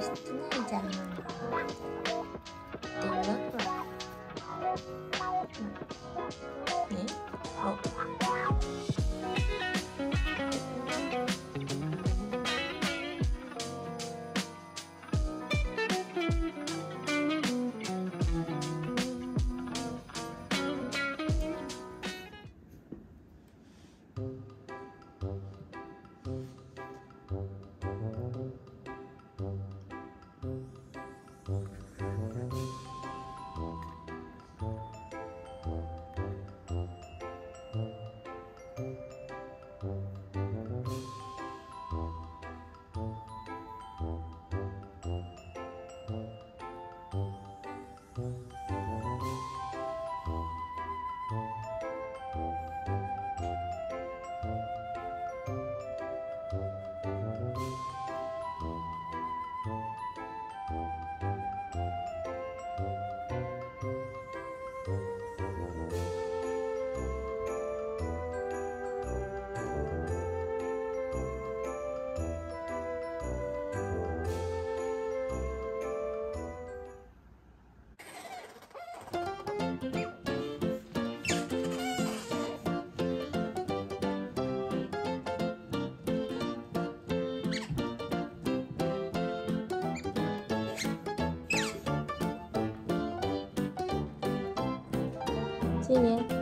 してないじゃん。谢谢。